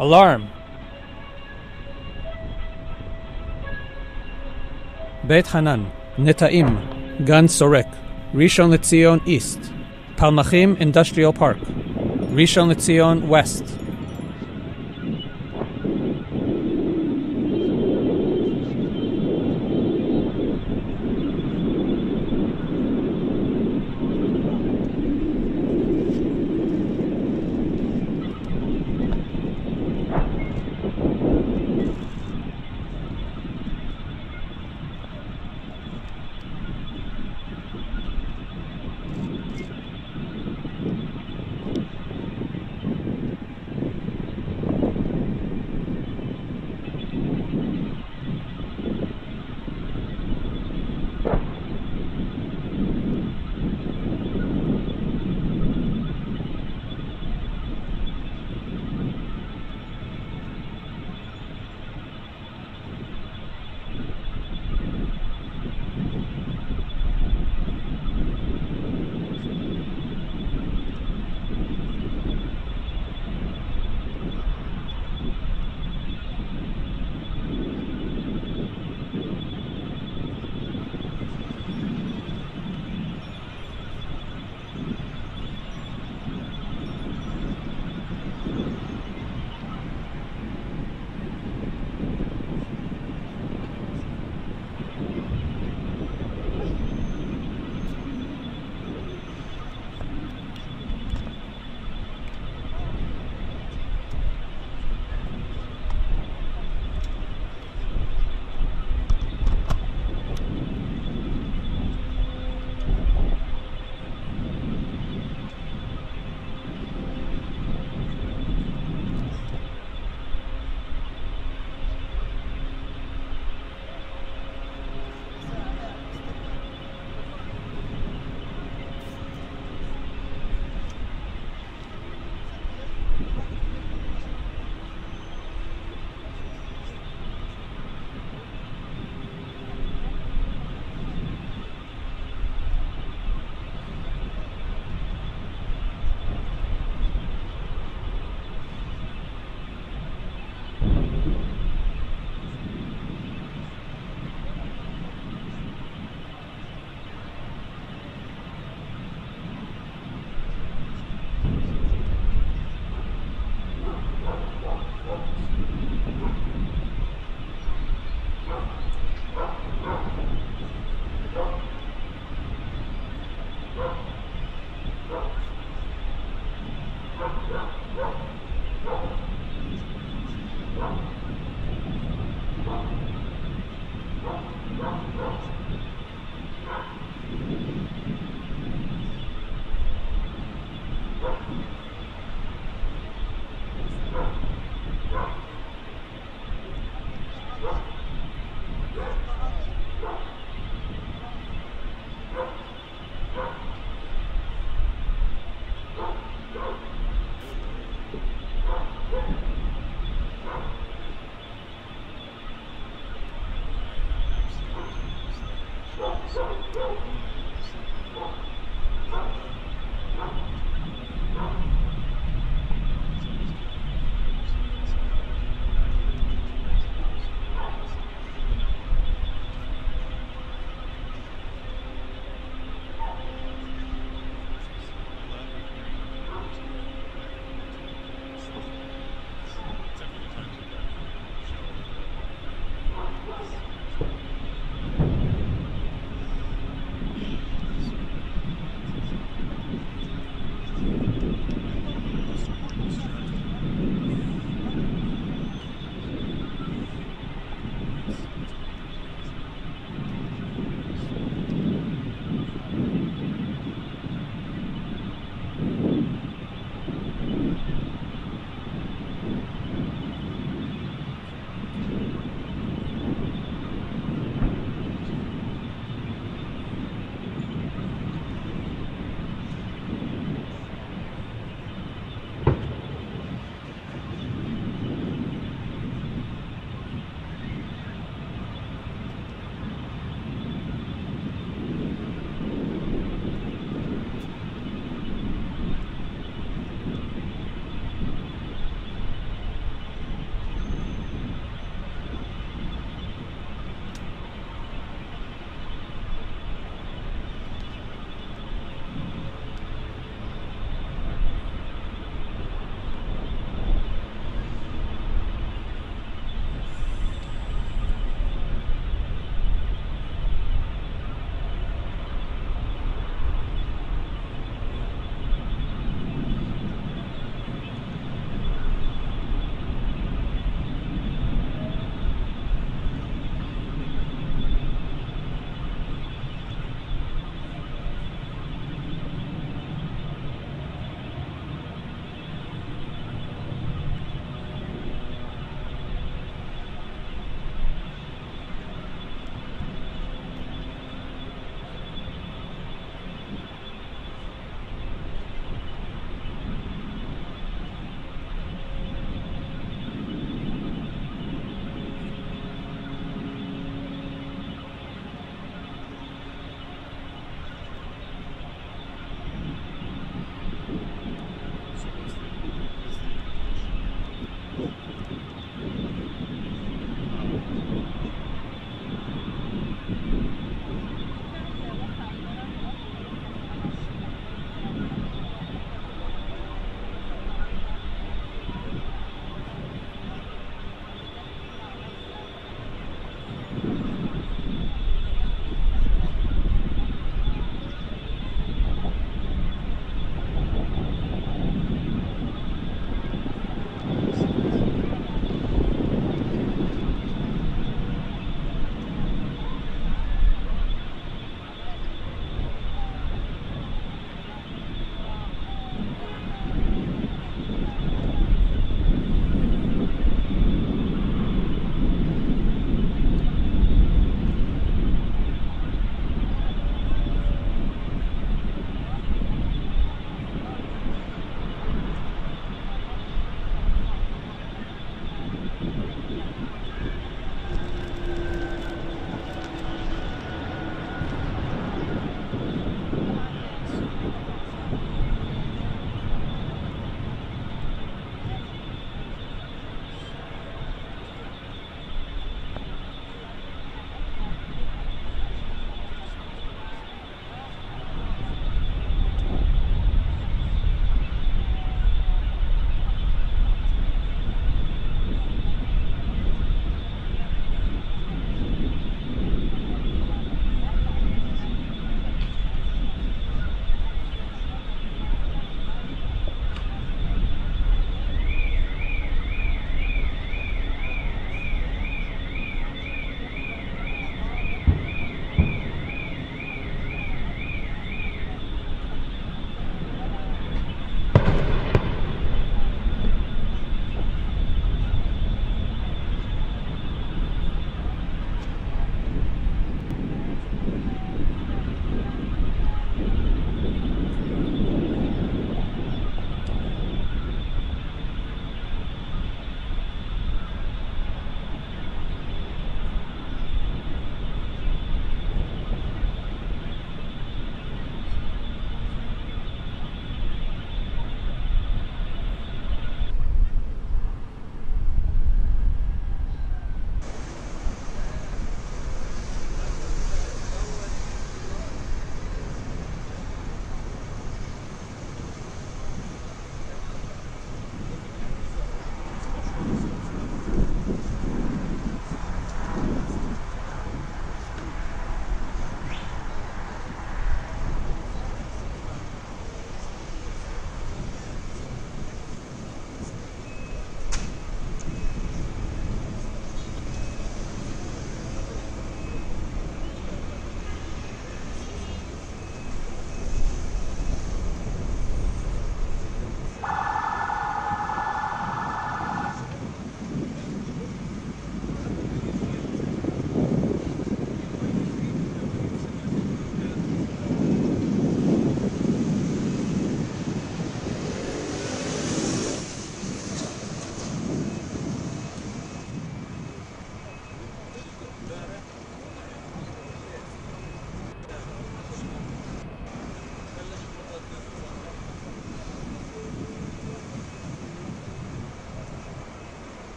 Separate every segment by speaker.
Speaker 1: Alarm! Beit Hanan, Netaim, Gan Sorek, Rishon LeZion East, Palmachim Industrial Park, Rishon LeZion West,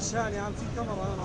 Speaker 2: Dışarı antik ama bana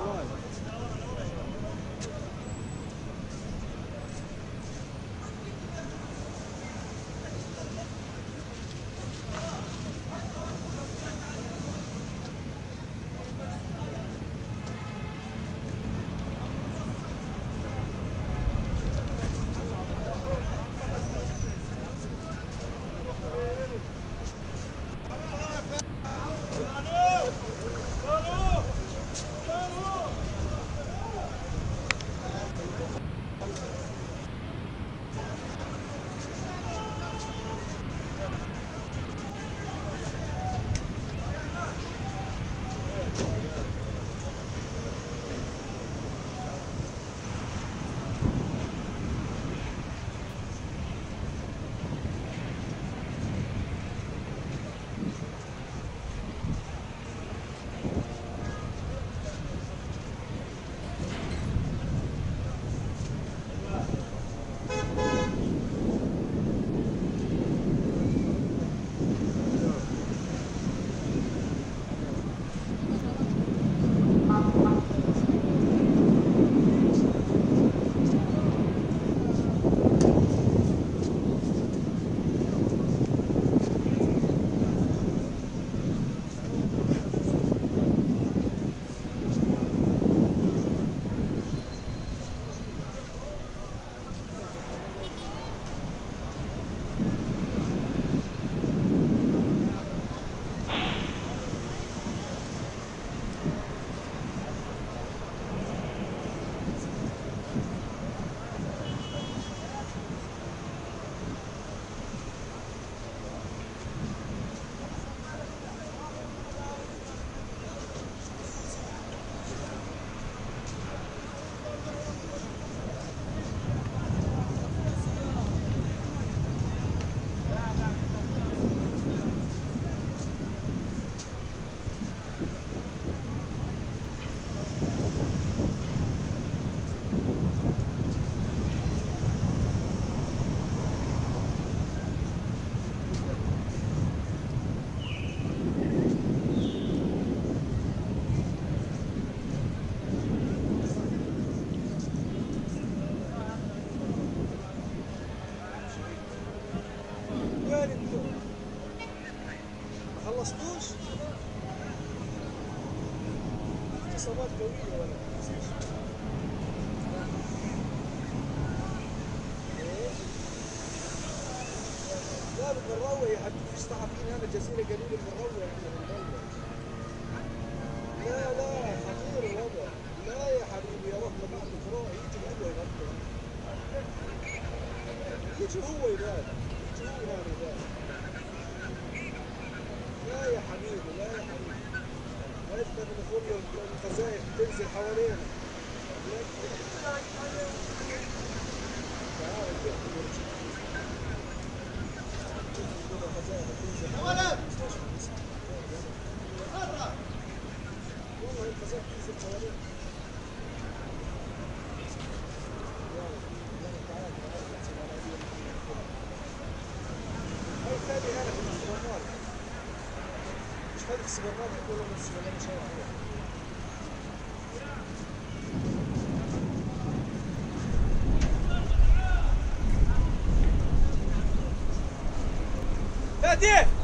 Speaker 2: Yeah.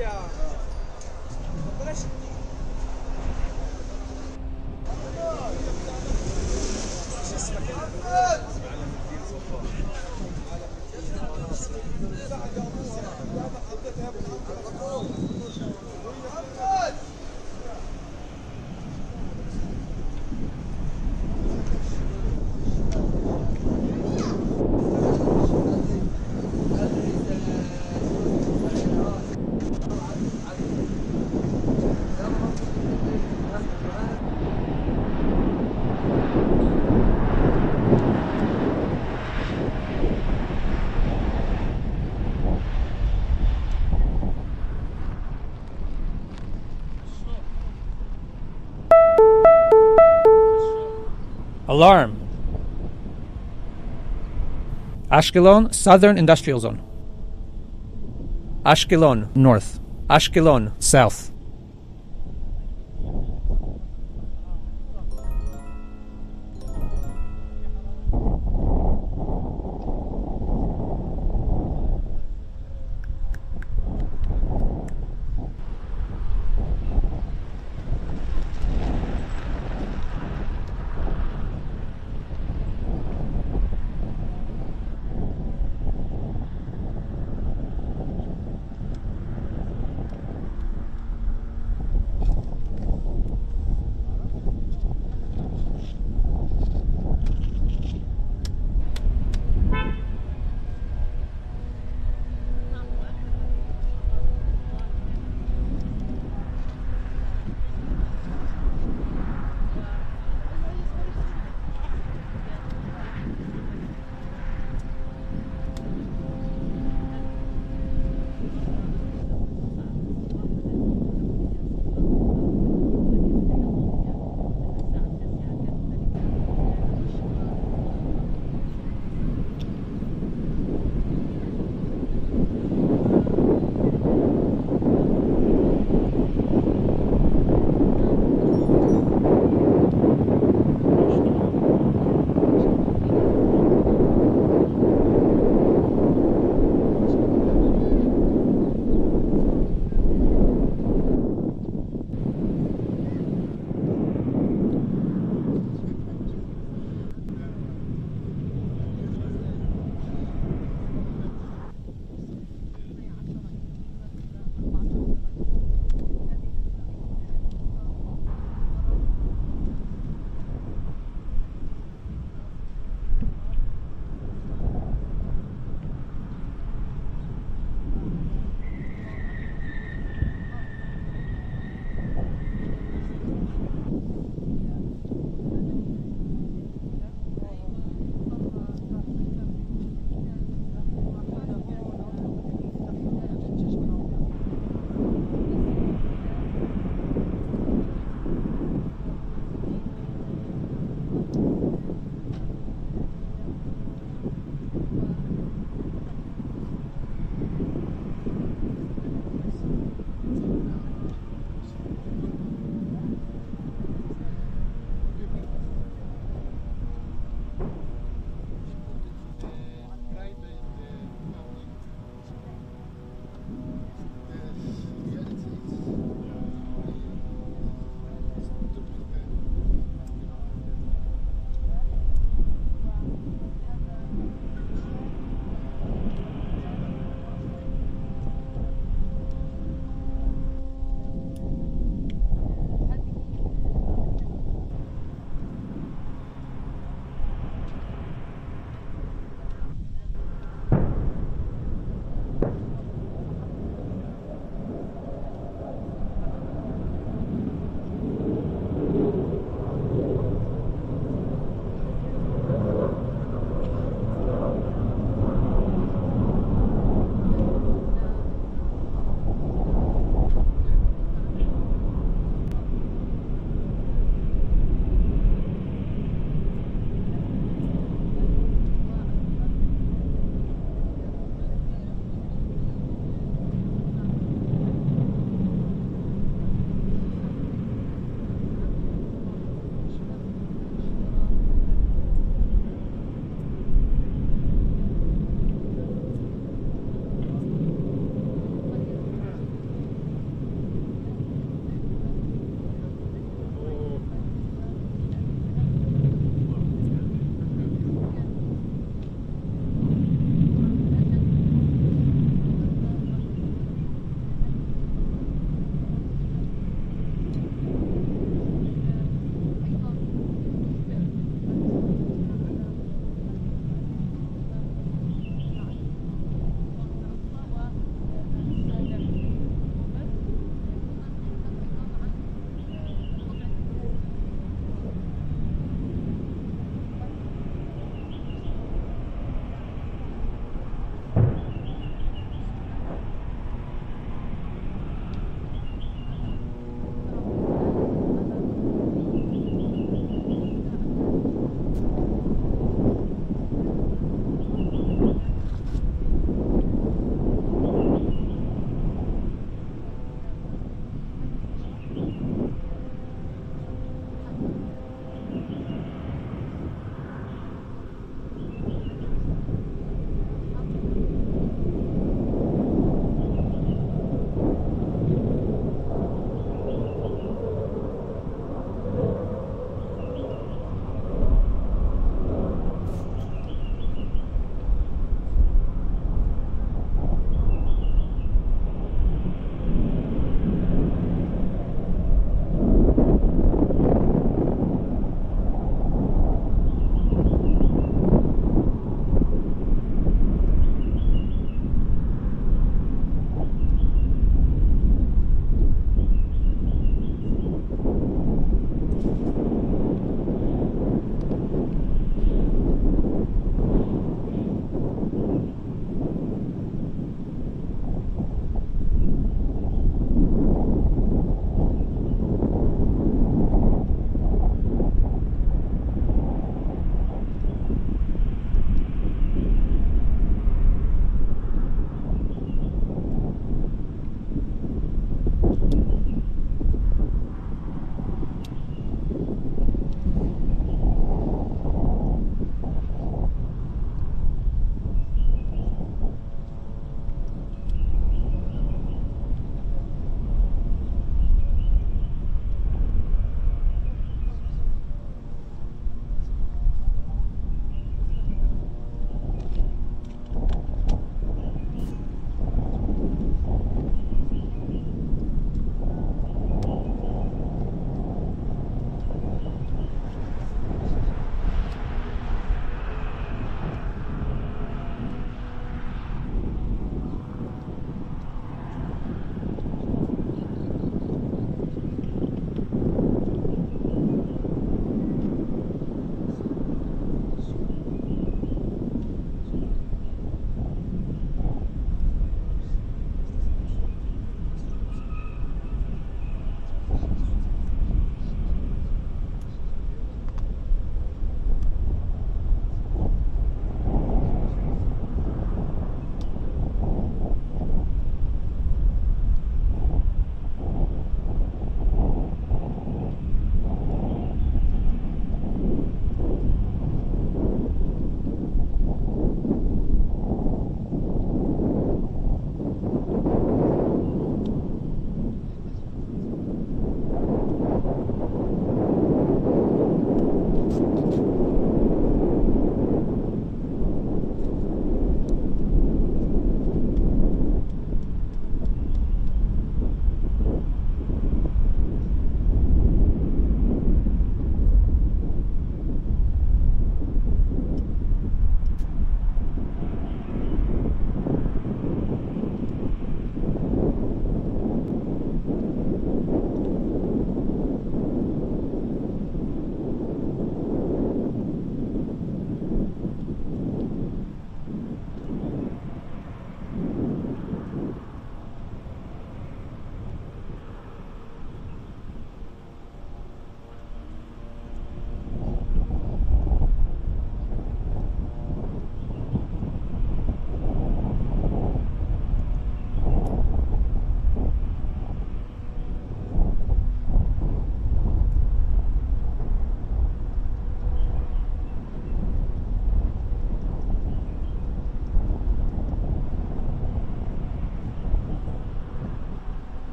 Speaker 2: Yeah.
Speaker 1: Alarm. Ashkelon, Southern Industrial Zone. Ashkelon, North. Ashkelon, South.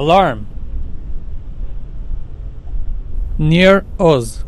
Speaker 1: Alarm. Nachal Oz.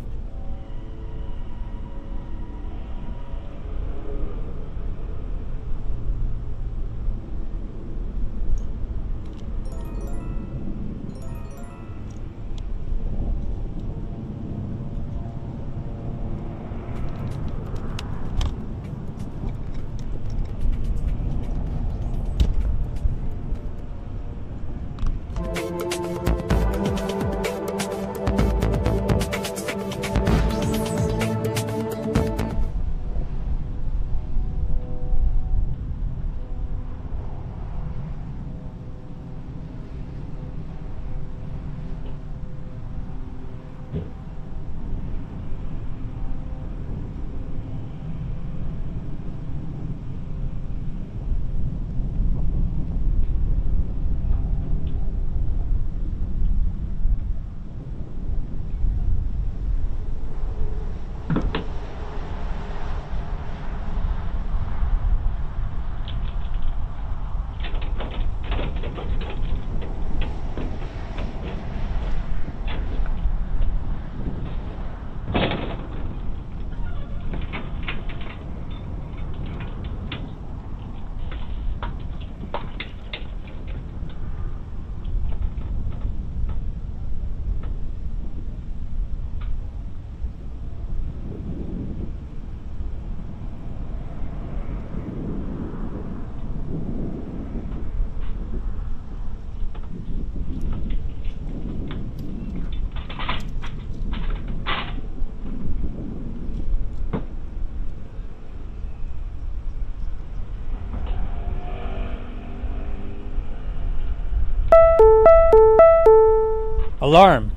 Speaker 1: Alarm.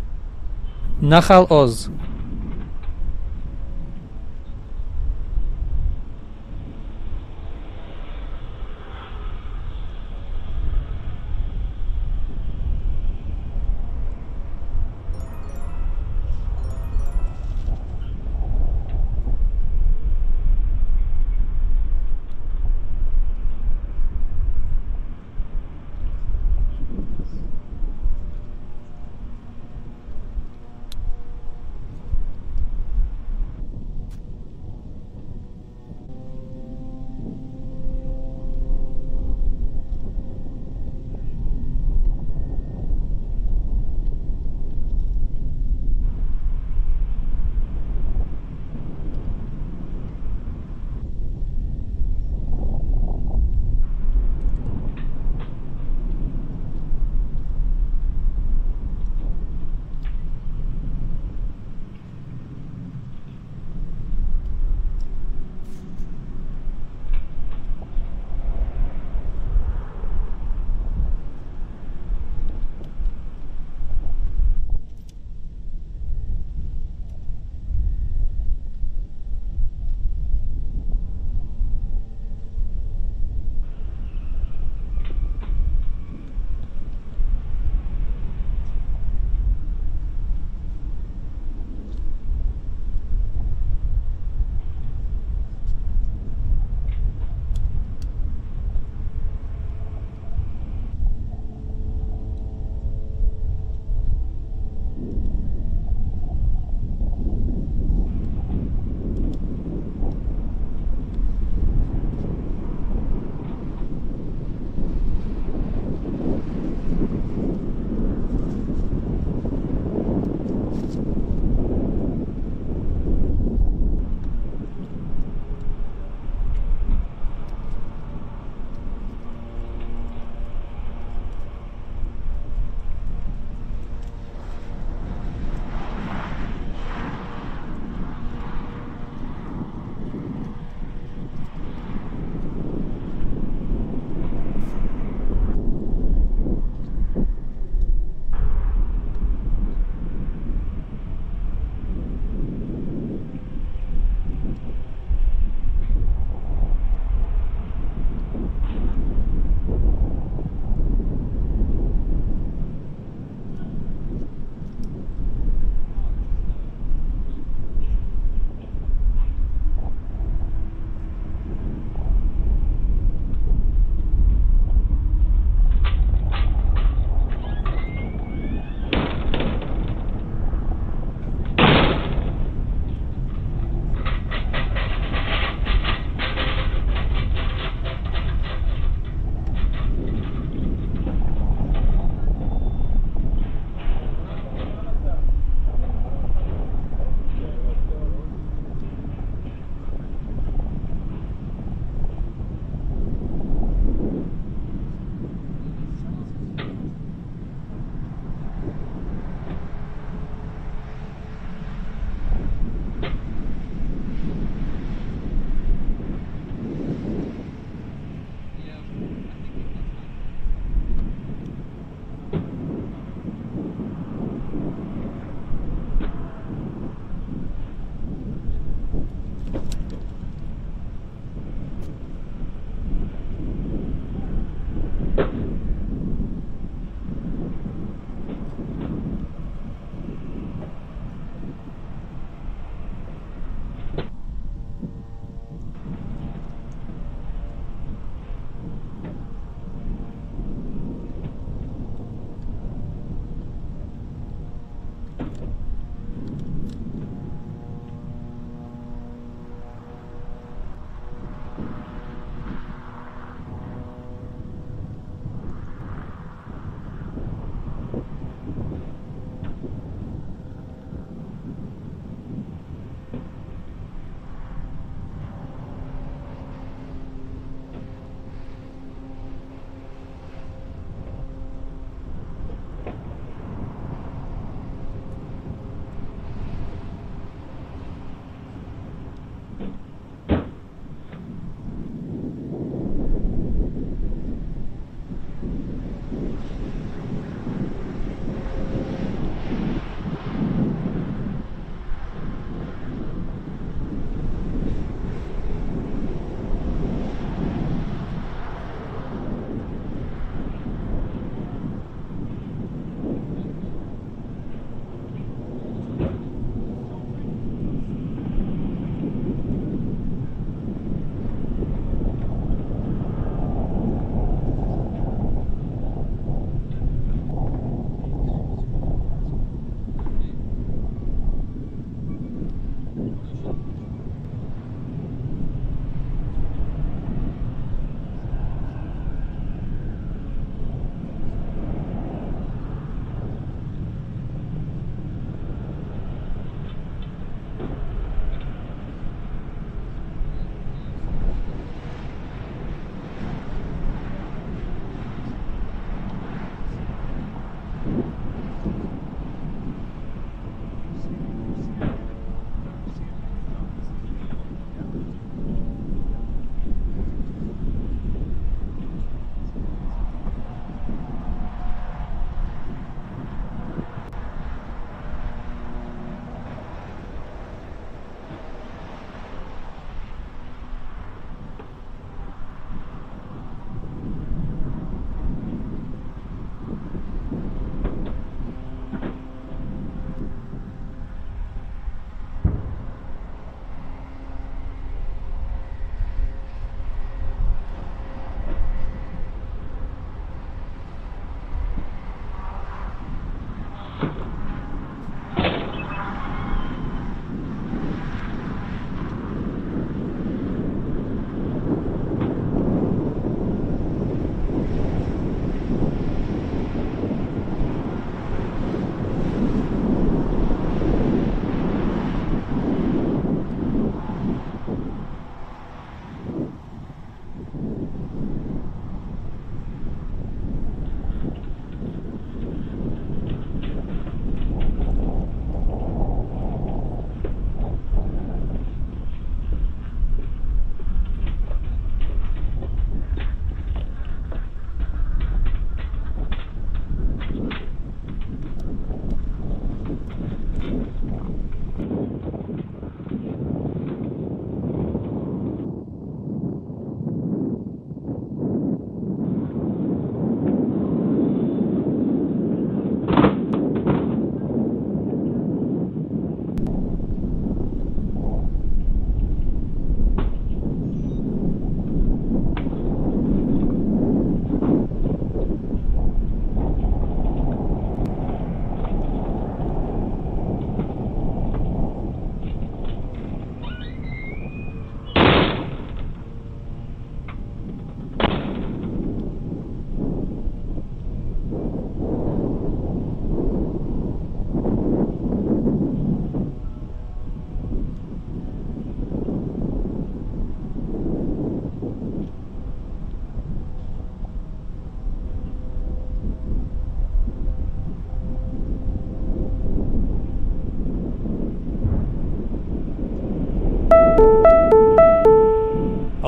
Speaker 1: Nachal Oz.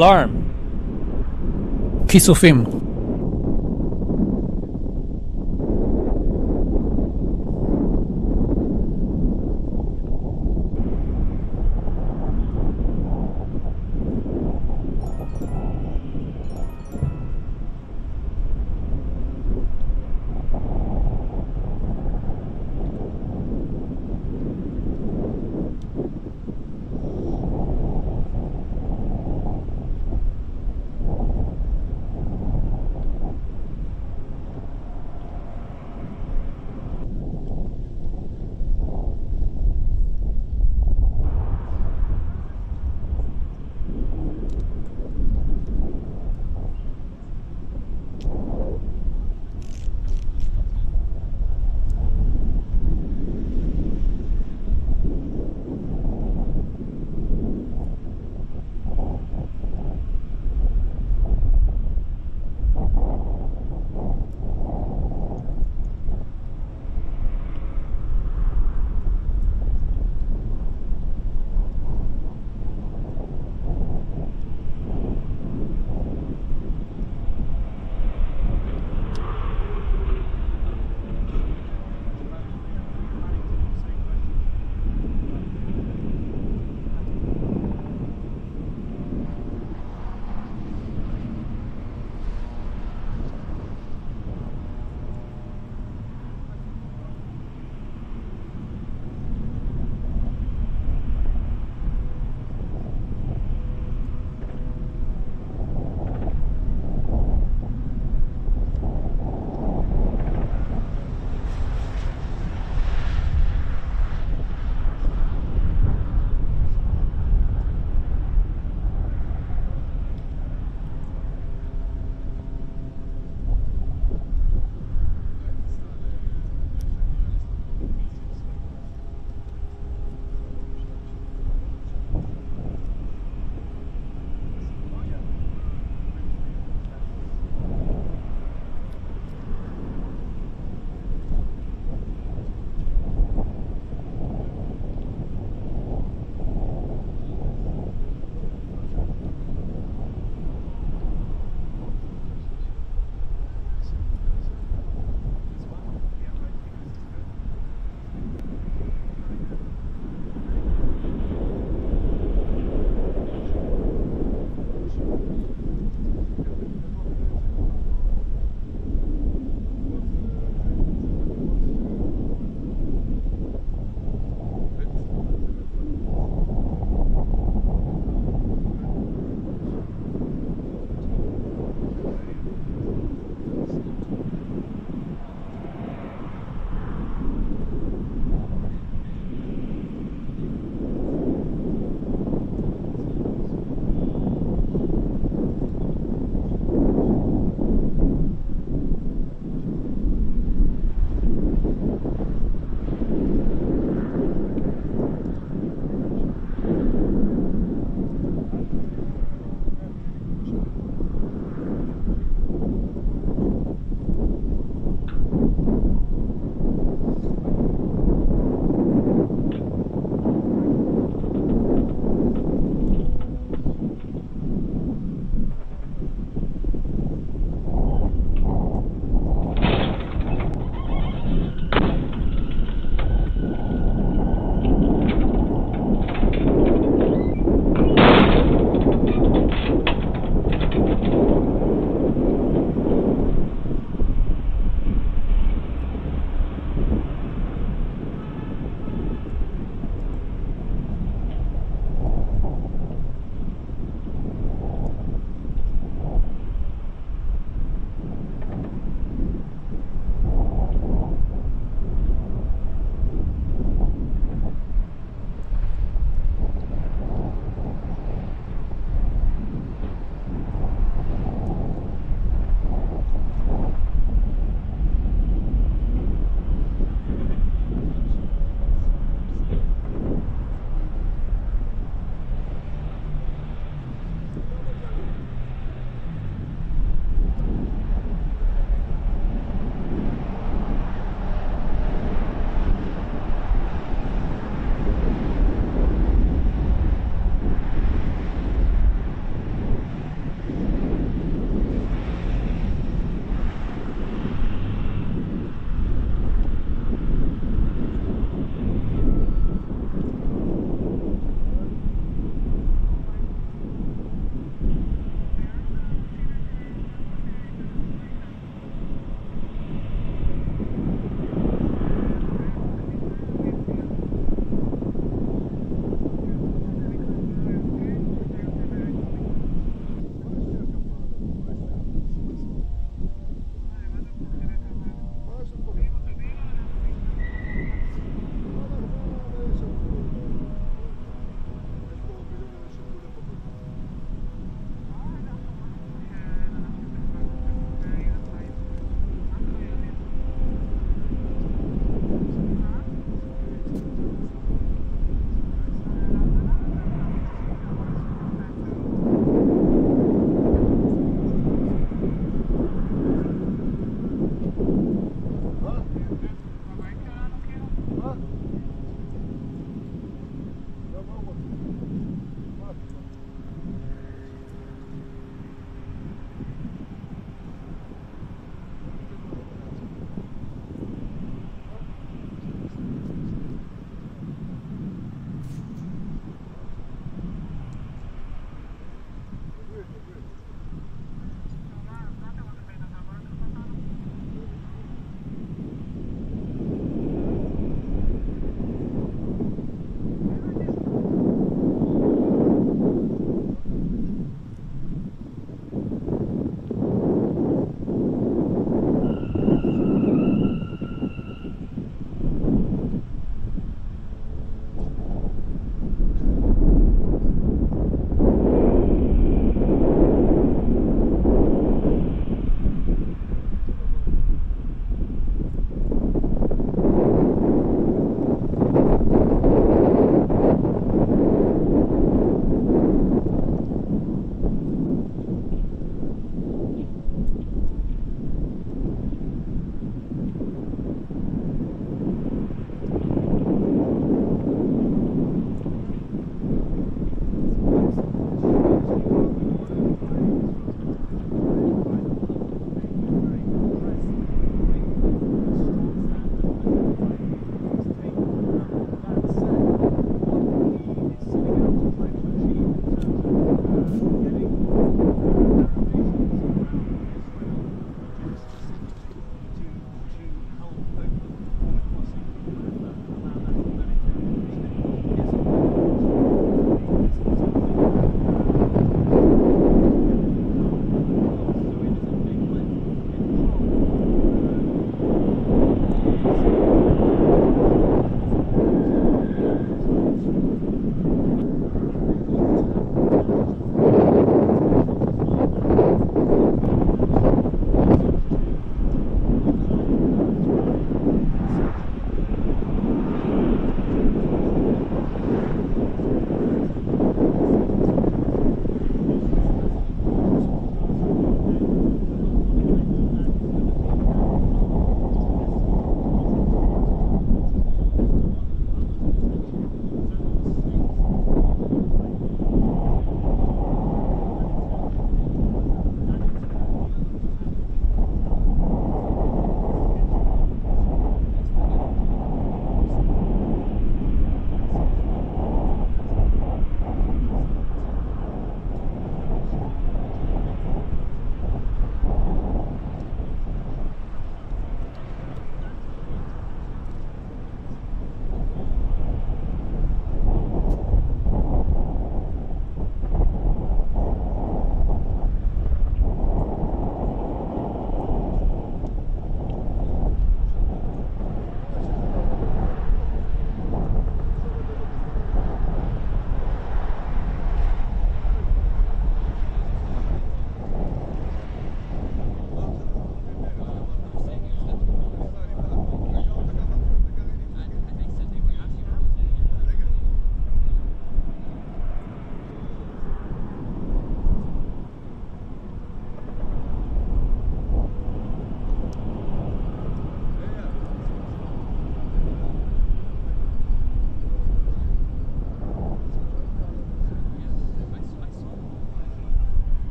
Speaker 1: alarm. Kisufim.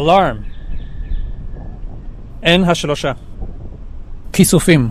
Speaker 1: Alarm! N השלושה. כיסופים.